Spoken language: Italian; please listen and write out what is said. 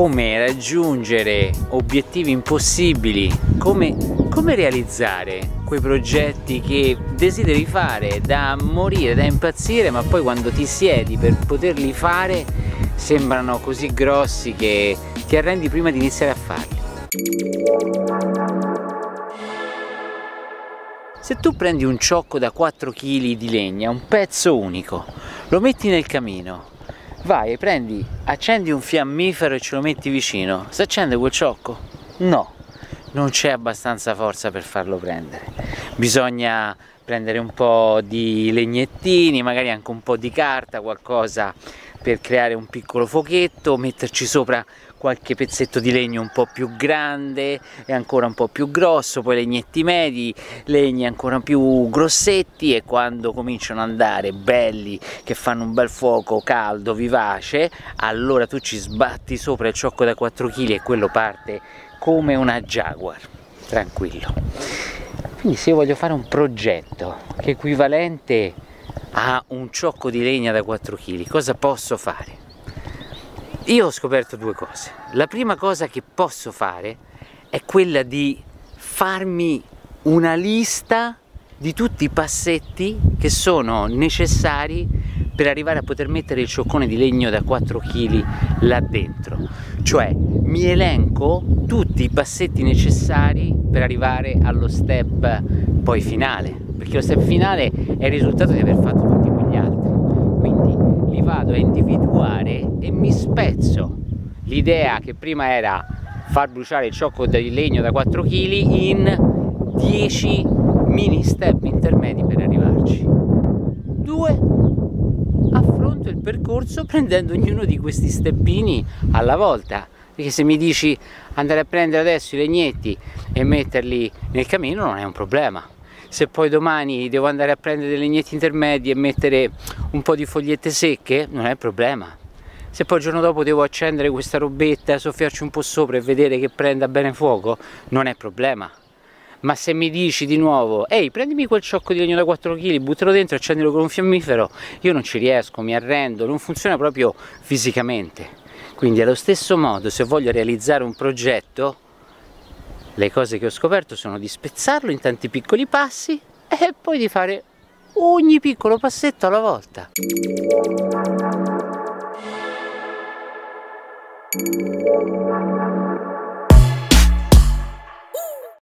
come raggiungere obiettivi impossibili, come, come realizzare quei progetti che desideri fare da morire, da impazzire, ma poi quando ti siedi per poterli fare sembrano così grossi che ti arrendi prima di iniziare a farli. Se tu prendi un ciocco da 4 kg di legna, un pezzo unico, lo metti nel camino, vai prendi, accendi un fiammifero e ce lo metti vicino, si accende quel ciocco? No, non c'è abbastanza forza per farlo prendere. Bisogna prendere un po' di legnettini, magari anche un po' di carta, qualcosa per creare un piccolo fuochetto, metterci sopra qualche pezzetto di legno un po' più grande e ancora un po' più grosso, poi legnetti medi, legni ancora più grossetti e quando cominciano ad andare belli, che fanno un bel fuoco caldo, vivace, allora tu ci sbatti sopra il ciocco da 4 kg e quello parte come una Jaguar, tranquillo. Quindi se io voglio fare un progetto che è equivalente a un ciocco di legna da 4 kg, cosa posso fare? Io ho scoperto due cose. La prima cosa che posso fare è quella di farmi una lista di tutti i passetti che sono necessari per arrivare a poter mettere il cioccone di legno da 4 kg là dentro. Cioè mi elenco tutti i passetti necessari per arrivare allo step poi finale, perché lo step finale è il risultato di aver fatto tutti quegli altri. Quindi li vado a individuare e mi spezzo l'idea che prima era far bruciare il ciocco di legno da 4 kg in 10 mini step intermedi per arrivarci. Due, affronto il percorso prendendo ognuno di questi steppini alla volta. Perché se mi dici andare a prendere adesso i legnetti e metterli nel camino non è un problema. Se poi domani devo andare a prendere dei legnetti intermedi e mettere un po' di fogliette secche, non è problema. Se poi il giorno dopo devo accendere questa robetta, soffiarci un po' sopra e vedere che prenda bene fuoco, non è problema ma se mi dici di nuovo ehi prendimi quel ciocco di legno da 4 kg buttalo dentro e accendilo con un fiammifero io non ci riesco, mi arrendo, non funziona proprio fisicamente quindi allo stesso modo se voglio realizzare un progetto le cose che ho scoperto sono di spezzarlo in tanti piccoli passi e poi di fare ogni piccolo passetto alla volta Thank you.